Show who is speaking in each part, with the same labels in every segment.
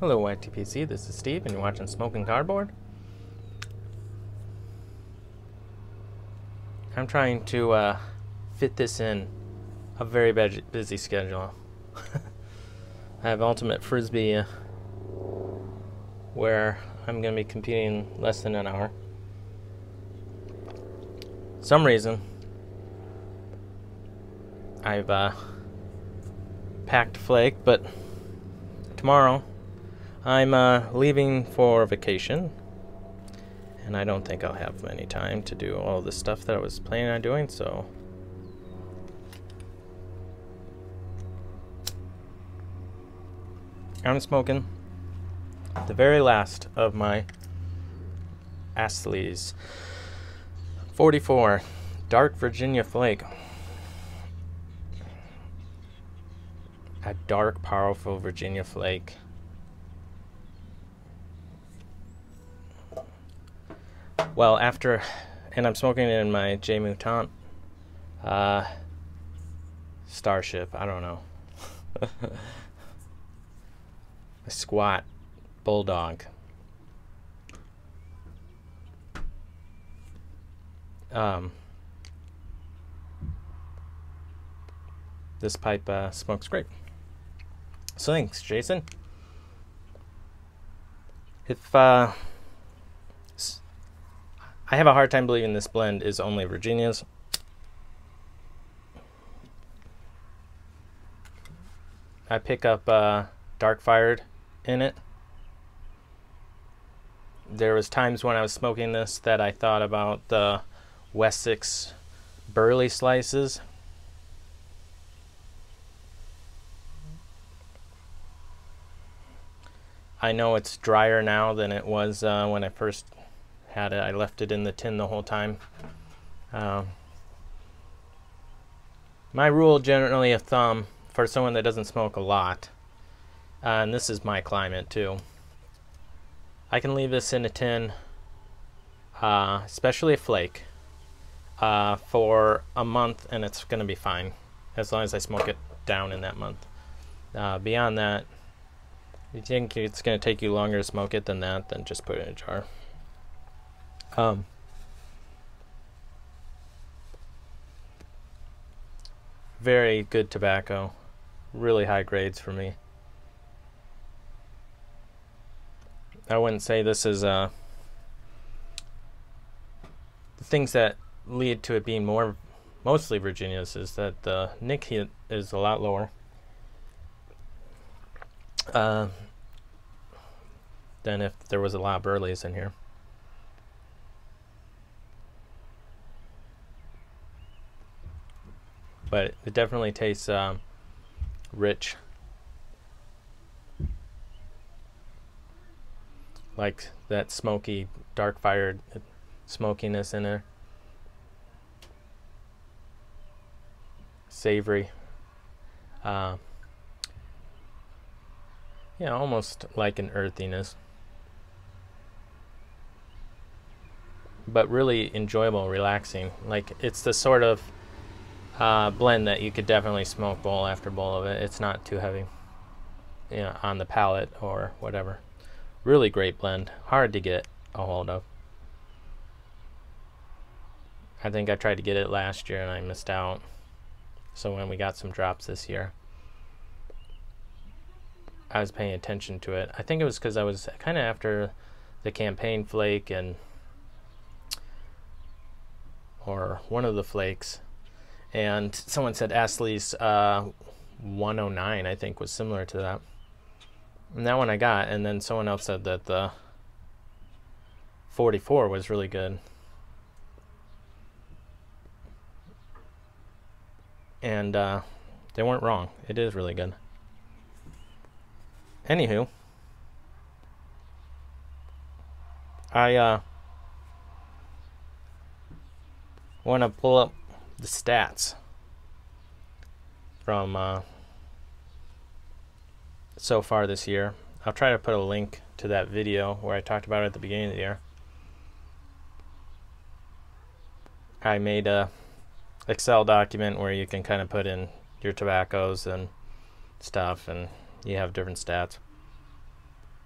Speaker 1: Hello YTPC, this is Steve and you're watching Smoking Cardboard. I'm trying to uh, fit this in a very busy schedule. I have Ultimate Frisbee uh, where I'm going to be competing less than an hour. Some reason I've uh, packed flake, but tomorrow I'm uh, leaving for vacation, and I don't think I'll have any time to do all the stuff that I was planning on doing, so. I'm smoking the very last of my Astley's 44 Dark Virginia Flake. A dark, powerful Virginia Flake. Well, after, and I'm smoking it in my J Mutant uh, Starship. I don't know. a squat bulldog. Um, this pipe uh, smokes great. So thanks, Jason. If uh, I have a hard time believing this blend is only Virginia's. I pick up uh, Dark Fired in it. There was times when I was smoking this that I thought about the Wessex Burley slices. I know it's drier now than it was uh, when I first had it. I left it in the tin the whole time. Um, my rule, generally a thumb, for someone that doesn't smoke a lot, uh, and this is my climate too. I can leave this in a tin, uh, especially a flake, uh, for a month and it's going to be fine as long as I smoke it down in that month. Uh, beyond that, you think it's going to take you longer to smoke it than that, then just put it in a jar. Um, very good tobacco. Really high grades for me. I wouldn't say this is uh, the things that lead to it being more mostly Virginia's is that the nic hit is a lot lower uh, than if there was a lot of Burleys in here. But it definitely tastes um, rich. Like that smoky, dark fired smokiness in there. Savory. Uh, yeah, almost like an earthiness. But really enjoyable, relaxing. Like it's the sort of uh, blend that you could definitely smoke bowl after bowl of it. It's not too heavy you know, on the palate or whatever. Really great blend. Hard to get a hold of. I think I tried to get it last year and I missed out. So when we got some drops this year, I was paying attention to it. I think it was because I was kind of after the campaign flake and or one of the flakes and someone said Astley's uh, 109, I think, was similar to that. And that one I got, and then someone else said that the 44 was really good. And uh, they weren't wrong. It is really good. Anywho, I uh, want to pull up the stats from uh, so far this year. I'll try to put a link to that video where I talked about it at the beginning of the year. I made a Excel document where you can kind of put in your tobaccos and stuff and you have different stats.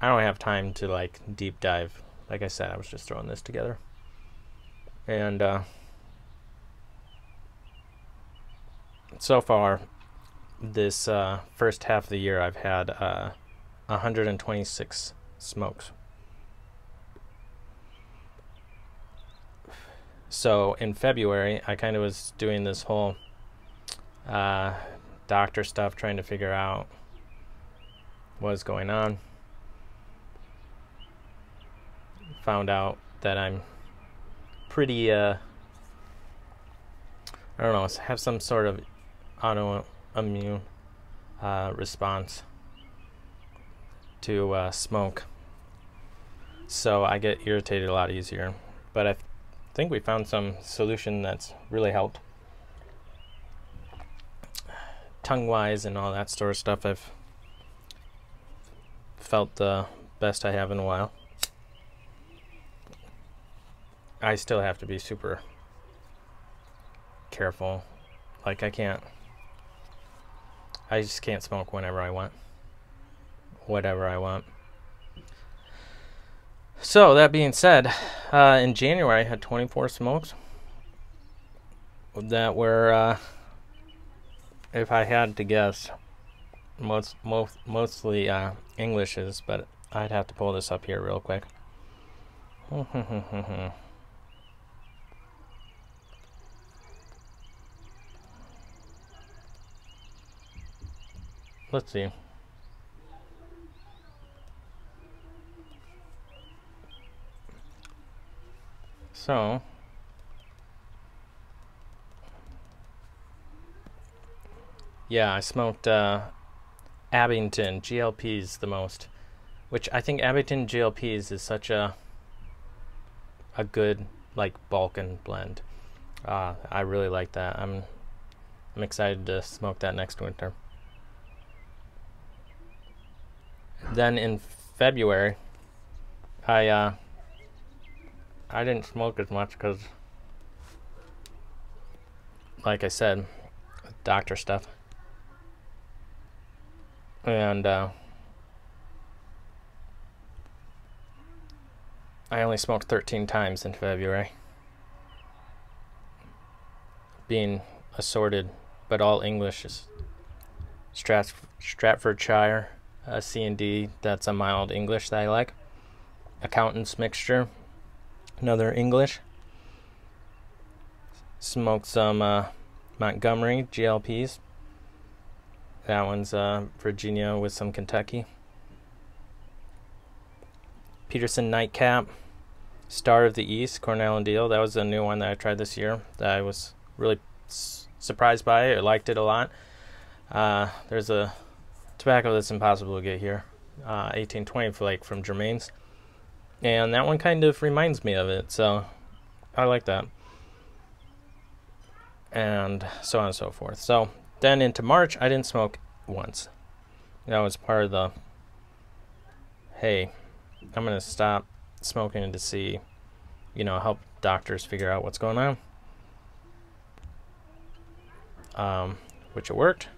Speaker 1: I don't have time to like deep dive. Like I said, I was just throwing this together. And uh, so far, this uh, first half of the year, I've had uh, 126 smokes. So in February, I kind of was doing this whole uh, doctor stuff, trying to figure out what was going on. Found out that I'm pretty, uh, I don't know, have some sort of autoimmune uh, response to uh, smoke. So I get irritated a lot easier. But I th- think we found some solution that's really helped. Tongue wise and all that sort of stuff, I've felt the best I have in a while. I still have to be super careful. Like, I can't. I just can't smoke whenever I want. Whatever I want. So, that being said, uh, in January I had 24 smokes that were, uh, if I had to guess, most, most mostly uh, Englishes, but I'd have to pull this up here real quick. Let's see. So, yeah, I smoked uh, Abingdon GLPs the most, which I think Abingdon GLPs is such a a good like Balkan blend. Uh, I really like that. I'm I'm excited to smoke that next winter. Then in February, I uh, I didn't smoke as much because, like I said, doctor stuff, and uh, I only smoked 13 times in February, being assorted, but all English is Strat- Stratfordshire a C&D that's a mild English that I like. Accountant's Mixture, another English. Smoked some uh, Montgomery GLPs. That one's uh, Virginia with some Kentucky. Peterson Nightcap, Star of the East, Cornell and Diehl. That was a new one that I tried this year that I was really surprised by. I liked it a lot. Uh, there's a tobacco that's impossible to get here. Uh, 1820 flake from Germain's. And that one kind of reminds me of it, so I like that. And so on and so forth. So then into March, I didn't smoke once. That was part of the hey, I'm going to stop smoking to see, you know, help doctors figure out what's going on. Um, which it worked.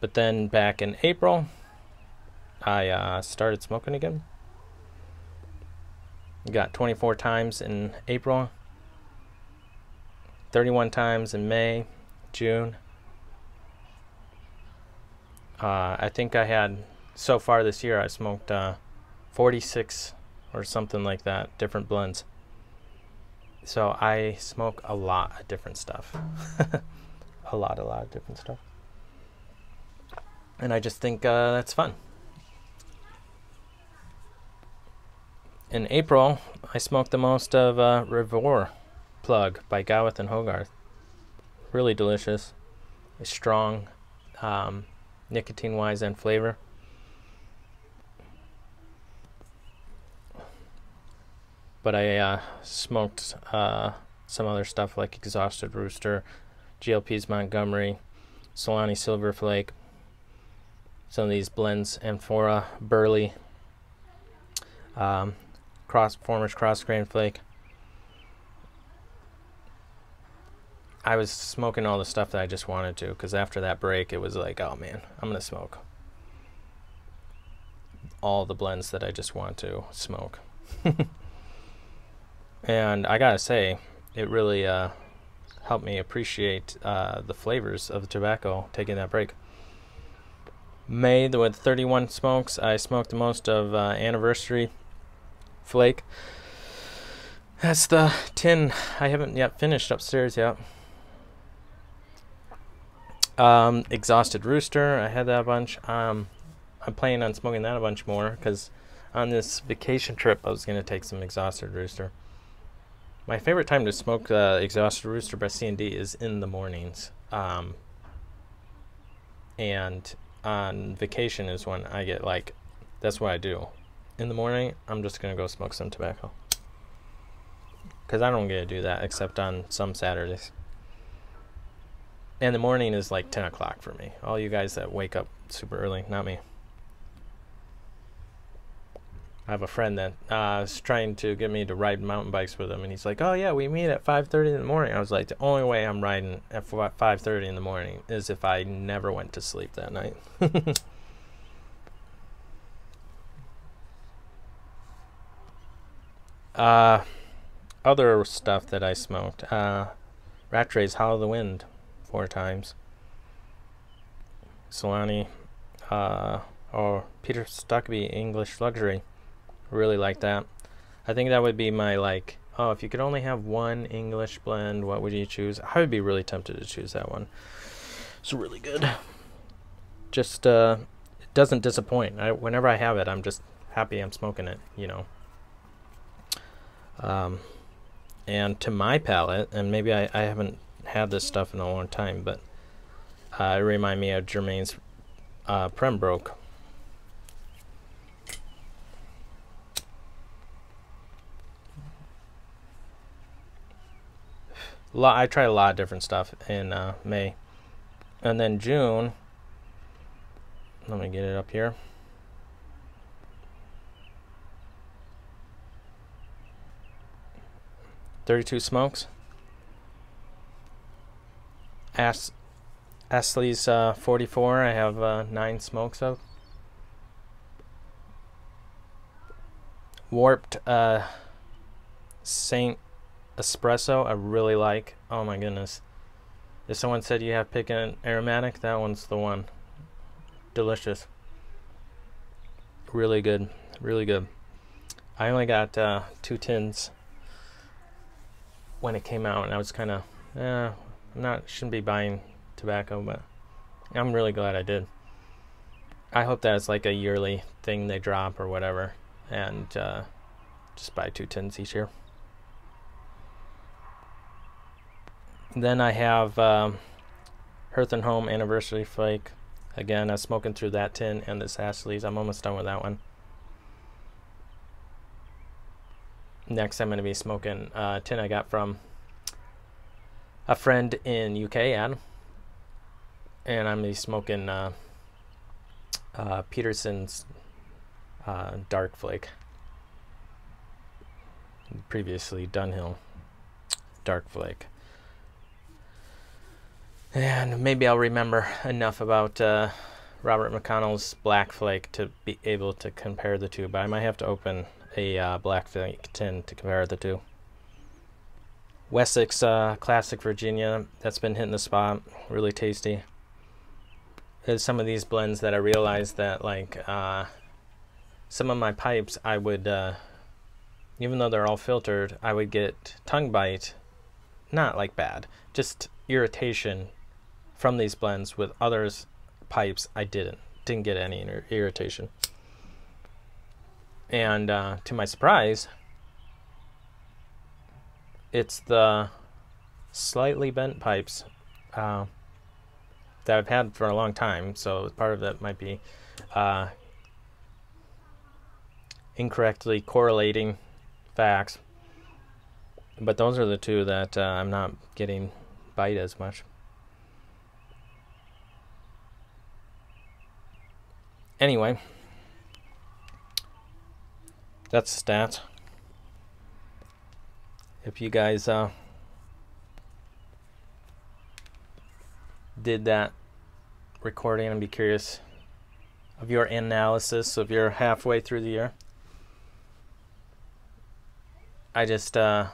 Speaker 1: But then back in April, I uh, started smoking again. Got 24 times in April, 31 times in May, June. Uh, I think I had, so far this year, I smoked uh, 46 or something like that, different blends. So I smoke a lot of different stuff. a lot, a lot of different stuff and I just think uh, that's fun. In April, I smoked the most of uh, Revor Plug by Gawith and Hoggarth. Really delicious, strong, um, nicotine wise and flavor. But I uh, smoked uh, some other stuff like Exhausted Rooster, GLP's Montgomery, Solani Silver Flake, some of these blends, Amphora, Burley, um, cross Formers cross grain flake. I was smoking all the stuff that I just wanted to because after that break, it was like, oh man, I'm gonna smoke all the blends that I just want to smoke. and I gotta say, it really uh, helped me appreciate uh, the flavors of the tobacco taking that break. May, the with 31 smokes, I smoked the most of uh, Anniversary Flake. That's the tin I haven't yet finished upstairs yet. Um, Exhausted Rooster, I had that a bunch. Um, I'm planning on smoking that a bunch more because on this vacation trip I was going to take some Exhausted Rooster. My favorite time to smoke uh, Exhausted Rooster by C&D is in the mornings. Um, and on vacation is when I get like, that's what I do. In the morning, I'm just to go smoke some tobacco. Because I don't get to do that except on some Saturdays. And the morning is like 10 o'clock for me. All you guys that wake up super early, not me. I have a friend that uh, is trying to get me to ride mountain bikes with him, and he's like, "Oh yeah, we meet at 5:30 in the morning." I was like, "The only way I'm riding at 5:30 in the morning is if I never went to sleep that night." uh, other stuff that I smoked: uh, Rattray's "Hal O' the Wynd," four times. Solani, uh, or Peter Stokkebye English Luxury Really like that. I think that would be my like, oh, if you could only have one English blend, what would you choose? I would be really tempted to choose that one. It's really good. Just uh, it doesn't disappoint. I, whenever I have it, I'm just happy I'm smoking it. You know. Um, and to my palate, and maybe I, I haven't had this stuff in a long time, but uh, it remind me of Germain's uh, Pembroke lot, I tried a lot of different stuff in uh, May. And then June, let me get it up here. Thirty-two smokes. As Astley's uh, 44. I have uh, nine smokes of. Warped uh, Saint espresso I really like. Oh my goodness. If someone said you have pick an aromatic, that one's the one. Delicious. Really good. Really good. I only got uh, two tins when it came out, and I was kind of, eh, I'm not, shouldn't be buying tobacco, but I'm really glad I did. I hope that it's like a yearly thing they drop or whatever, and uh, just buy two tins each year. Then I have um, Hearth and Home Anniversary Flake. Again, I'm smoking through that tin and this Astley's. I'm almost done with that one. Next, I'm going to be smoking a tin I got from a friend in UK, Adam. And I'm going to be smoking uh, uh, Peterson's uh, Dark Flake. Previously, Dunhill Dark Flake. And maybe I'll remember enough about uh, Robert McConnell's Black Flake to be able to compare the two, but I might have to open a uh, Black Flake tin to compare the two. Wessex uh, Classic Virginia, that's been hitting the spot, really tasty. There's some of these blends that I realized that, like, uh, some of my pipes, I would, uh, even though they're all filtered, I would get tongue bite, not like bad, just irritation from these blends with others pipes I didn't didn't get any irritation. And uh, to my surprise it's the slightly bent pipes uh, that I've had for a long time so part of that might be uh, incorrectly correlating facts. But those are the two that uh, I'm not getting bite as much Anyway, that's stats. If you guys uh, did that recording, I'd be curious of your analysis of your halfway through the year. I just uh,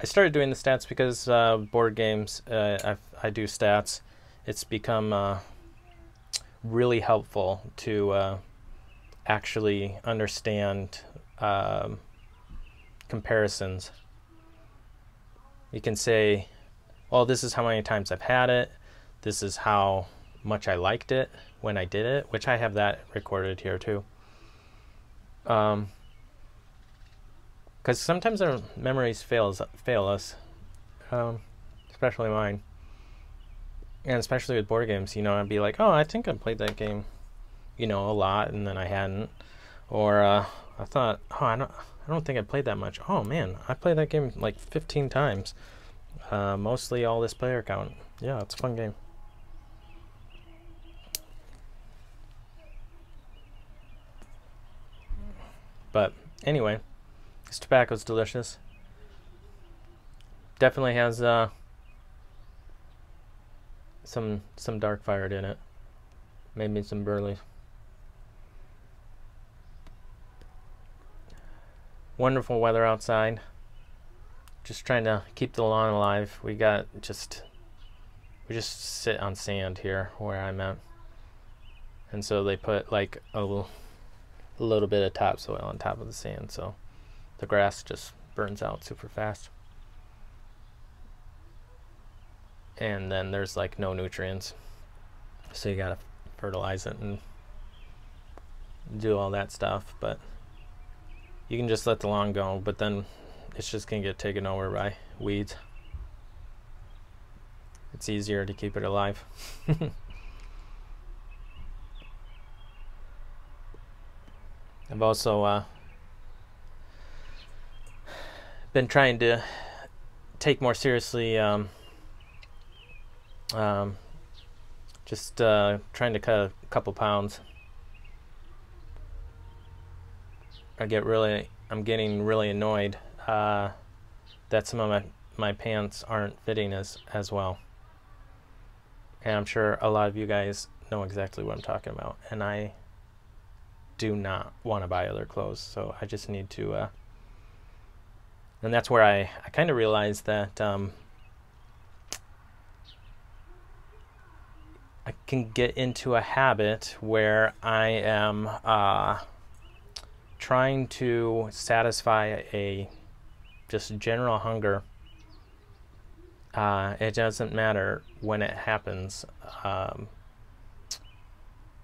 Speaker 1: I started doing the stats because uh, board games. Uh, I I do stats. It's become uh, really helpful to uh, actually understand um, comparisons. You can say, well, this is how many times I've had it. This is how much I liked it when I did it, which I have that recorded here too. Um, because sometimes our memories fails fail us, um, especially mine, and especially with board games. You know, I'd be like, oh, I think I played that game, you know, a lot, and then I hadn't, or uh, I thought, oh, I don't, I don't think I played that much. Oh man, I played that game like 15 times, uh, mostly all this player count. Yeah, it's a fun game. But anyway, this tobacco's delicious. Definitely has uh, some some dark fired in it. Maybe some burley. Wonderful weather outside. Just trying to keep the lawn alive. We got just we just sit on sand here where I'm at. And so they put like a little, a little bit of topsoil on top of the sand so the grass just burns out super fast. And then there's like no nutrients. So you gotta fertilize it and do all that stuff. But you can just let the lawn go, but then it's just gonna get taken over by weeds. It's easier to keep it alive. I've also uh, been trying to take more seriously um, um, just uh, trying to cut a couple pounds. I get really, I'm getting really annoyed uh, that some of my, my pants aren't fitting as, as well. And I'm sure a lot of you guys know exactly what I'm talking about. And I do not want to buy other clothes, so I just need to uh, and that's where I, I kind of realized that um, I can get into a habit where I am uh, trying to satisfy a just general hunger. Uh, it doesn't matter when it happens. Um,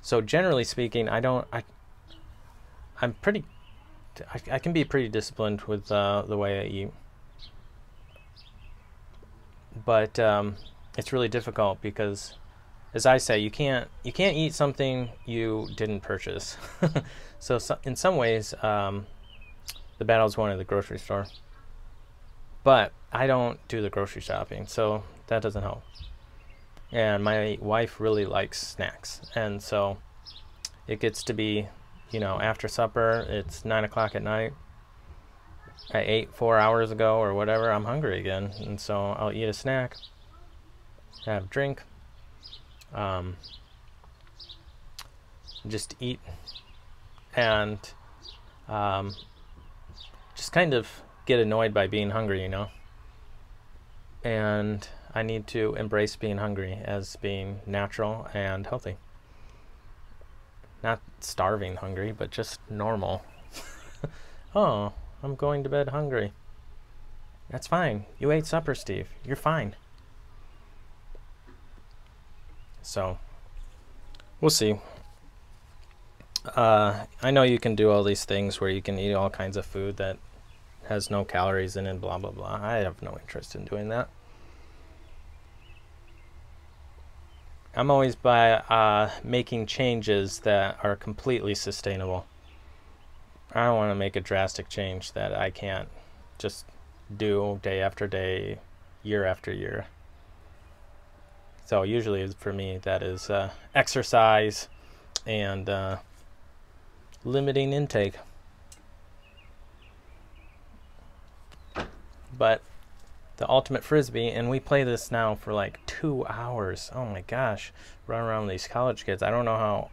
Speaker 1: so generally speaking, I don't. I I'm pretty I, I can be pretty disciplined with uh, the way I eat, but um, it's really difficult because, as I say, you can't you can't eat something you didn't purchase. so, so, in some ways, um, the battle's won at the grocery store. But I don't do the grocery shopping, so that doesn't help. And my wife really likes snacks, and so it gets to be you know, after supper, it's nine o'clock at night. I ate four hours ago or whatever, I'm hungry again. And so I'll eat a snack, have a drink, um, just eat, and um, just kind of get annoyed by being hungry, you know. And I need to embrace being hungry as being natural and healthy. Not starving hungry, but just normal. oh, I'm going to bed hungry. That's fine. You ate supper, Steve. You're fine. So, we'll see. Uh, I know you can do all these things where you can eat all kinds of food that has no calories in it, blah, blah, blah. I have no interest in doing that. I'm always by uh, making changes that are completely sustainable. I don't want to make a drastic change that I can't just do day after day, year after year. So usually for me that is uh, exercise and uh, limiting intake. But the ultimate frisbee and we play this now for like two hours oh my gosh run around with these college kids i don't know how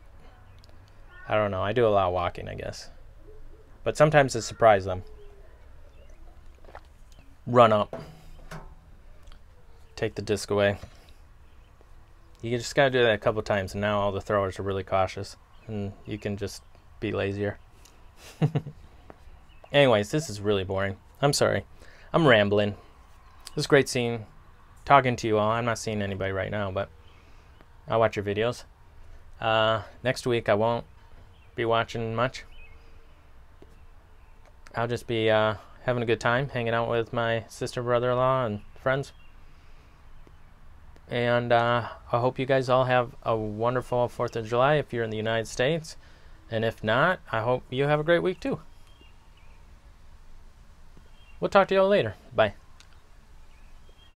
Speaker 1: I don't know. I do a lot of walking, I guess. But sometimes it surprise them. Run up. Take the disc away. You just gotta do that a couple times, and now all the throwers are really cautious, and you can just be lazier. Anyways, this is really boring. I'm sorry. I'm rambling. It was great seeing, talking to you all. I'm not seeing anybody right now, but I'll watch your videos. Uh, next week I won't be watching much. I'll just be uh, having a good time, hanging out with my sister, brother-in-law, and friends. And uh, I hope you guys all have a wonderful 4th of July if you're in the United States. And if not, I hope you have a great week too. We'll talk to you all later. Bye.